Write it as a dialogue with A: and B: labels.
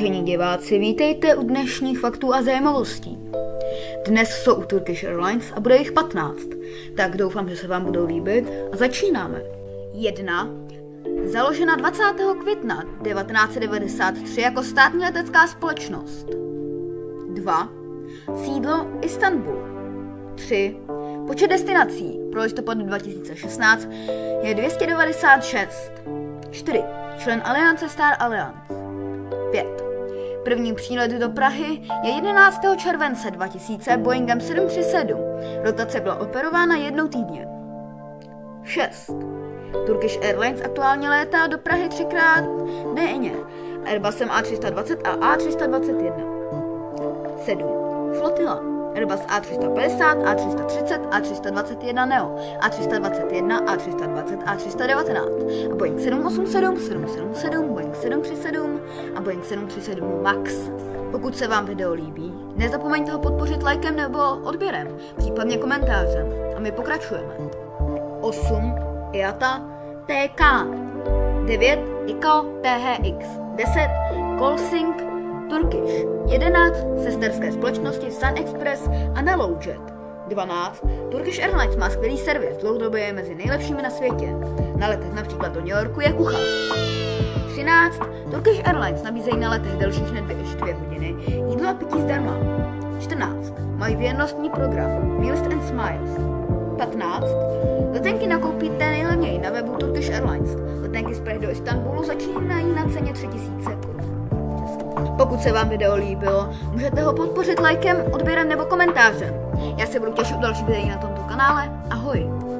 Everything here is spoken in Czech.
A: Vážení diváci, vítejte u dnešních faktů a zajímavostí. Dnes jsou u Turkish Airlines a bude jich 15, tak doufám, že se vám budou líbit a začínáme. 1. Založena 20. května 1993 jako státní letecká společnost. 2. Sídlo Istanbul. 3. Počet destinací pro listopad 2016 je 296. 4. Člen Aliance Star Alliance. 5. První přílet do Prahy je 11. července 2000 Boeingem 737. Rotace byla operována jednou týdně. 6. Turkish Airlines aktuálně létá do Prahy třikrát denně. Airbusem A320 a A321. 7. Flotila Airbus A350, A330, A321 Neo, A321, A320, A319 a Boeing 787, 777, Boeing 737 a Boeing 737 MAX. Pokud se vám video líbí, nezapomeňte ho podpořit lajkem nebo odběrem, případně komentářem. A my pokračujeme. 8. IATA TK 9. ICAO THX 10. Colsing Turkish 11 sesterské společnosti Sun Express a Nalojet 12. Turkish Airlines má skvělý servis, dlouhodobě je mezi nejlepšími na světě. Na letech například do New Yorku je kuchař. 13. Turkish Airlines nabízejí na letech delších než 2 hodiny jídlo a pití zdarma. 14. Mají věrnostní program Meals and Smiles. 15. Letenky nakoupíte nejlevněji na webu Turkish Airlines. Letenky z Prahy do Istanbulu začínají na ceně 3000 korun. Pokud se vám video líbilo, můžete ho podpořit lajkem, odběrem nebo komentářem. Já se budu těšit u dalších videí na tomto kanále. Ahoj!